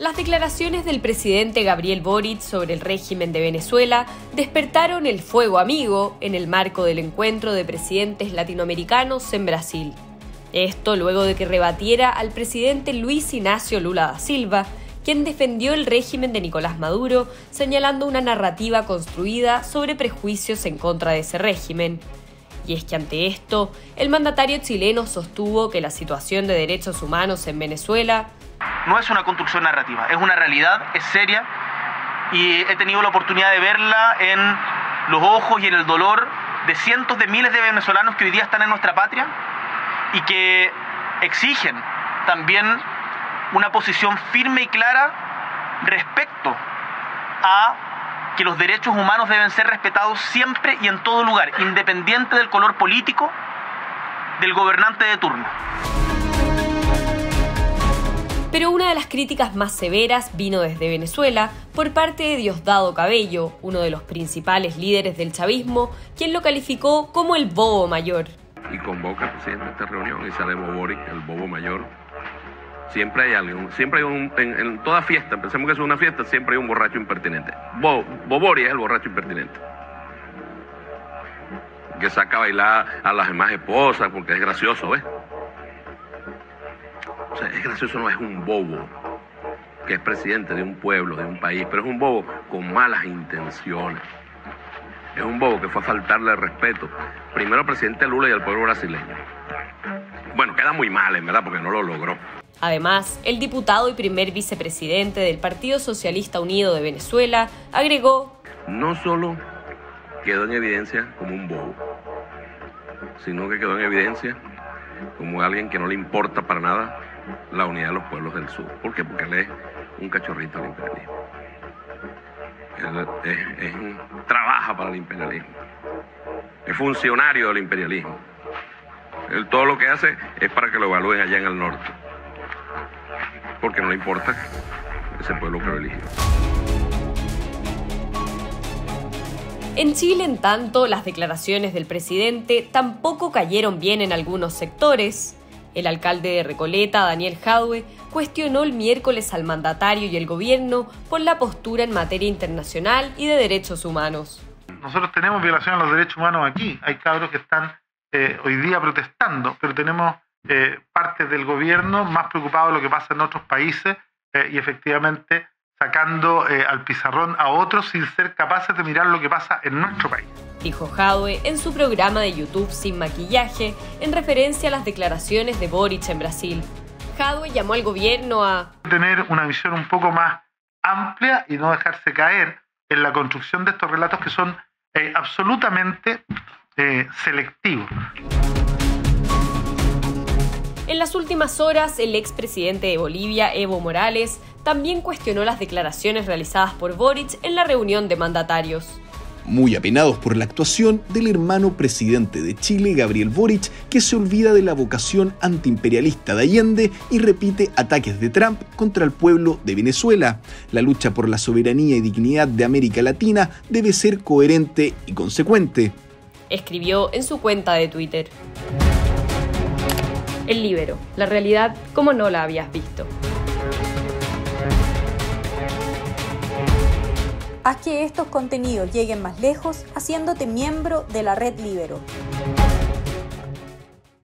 Las declaraciones del presidente Gabriel Boric sobre el régimen de Venezuela despertaron el fuego amigo en el marco del encuentro de presidentes latinoamericanos en Brasil. Esto luego de que rebatiera al presidente Luis Ignacio Lula da Silva, quien defendió el régimen de Nicolás Maduro, señalando una narrativa construida sobre prejuicios en contra de ese régimen. Y es que ante esto, el mandatario chileno sostuvo que la situación de derechos humanos en Venezuela no es una construcción narrativa, es una realidad, es seria y he tenido la oportunidad de verla en los ojos y en el dolor de cientos de miles de venezolanos que hoy día están en nuestra patria y que exigen también una posición firme y clara respecto a que los derechos humanos deben ser respetados siempre y en todo lugar, independiente del color político del gobernante de turno. Pero una de las críticas más severas vino desde Venezuela por parte de Diosdado Cabello, uno de los principales líderes del chavismo, quien lo calificó como el bobo mayor. Y convoca al presidente a esta reunión y sale Boboric, el bobo mayor. Siempre hay alguien, siempre hay un, en, toda fiesta, pensemos que es una fiesta, siempre hay un borracho impertinente. Bo, Boboric es el borracho impertinente. Que saca a bailar a las demás esposas porque es gracioso, ¿ves? Es gracioso, no es un bobo que es presidente de un pueblo, de un país, pero es un bobo con malas intenciones. Es un bobo que fue a faltarle el respeto, primero al presidente Lula y al pueblo brasileño. Bueno, queda muy mal, en verdad, porque no lo logró. Además, el diputado y primer vicepresidente del Partido Socialista Unido de Venezuela agregó, no solo quedó en evidencia como un bobo, sino que quedó en evidencia como alguien que no le importa para nada la unidad de los pueblos del sur. ¿Por qué? Porque él es un cachorrito del imperialismo. Él trabaja para el imperialismo. Es funcionario del imperialismo. Él todo lo que hace es para que lo evalúen allá en el norte. Porque no le importa ese pueblo que lo eligió. En Chile, en tanto, las declaraciones del presidente tampoco cayeron bien en algunos sectores. El alcalde de Recoleta, Daniel Jadwe, cuestionó el miércoles al mandatario y el gobierno por la postura en materia internacional y de derechos humanos. Nosotros tenemos violación a los derechos humanos aquí. Hay cabros que están eh, hoy día protestando, pero tenemos eh, partes del gobierno más preocupados de lo que pasa en otros países eh, y efectivamente sacando al pizarrón a otros sin ser capaces de mirar lo que pasa en nuestro país dijo Jadwe en su programa de YouTube Sin Maquillaje, en referencia a las declaraciones de Boric en Brasil. Jadwe llamó al gobierno a tener una visión un poco más amplia y no dejarse caer en la construcción de estos relatos que son eh, absolutamente eh, selectivos. En las últimas horas, el expresidente de Bolivia, Evo Morales, también cuestionó las declaraciones realizadas por Boric en la reunión de mandatarios muy apenados por la actuación del hermano presidente de Chile, Gabriel Boric, que se olvida de la vocación antiimperialista de Allende y repite ataques de Trump contra el pueblo de Venezuela. La lucha por la soberanía y dignidad de América Latina debe ser coherente y consecuente. Escribió en su cuenta de Twitter. El libero, la realidad como no la habías visto. Haz que estos contenidos lleguen más lejos haciéndote miembro de la red Libero.